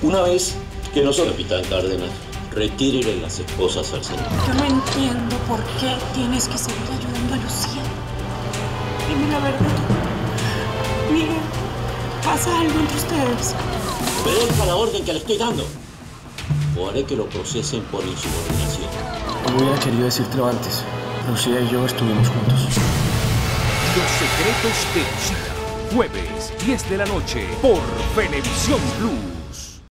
Una vez que no capitán Cárdenas, retírele las esposas al Señor. Yo no entiendo por qué tienes que seguir ayudando a Lucía. Dime la verdad. Miguel, ¿pasa algo entre ustedes? Obedezca la orden que le estoy dando. O haré que lo procesen por insubordinación. No hubiera querido decírtelo antes. Lucía y yo estuvimos juntos. Los secretos de Lucía. Jueves, 10 de la noche, por Venevisión Blue.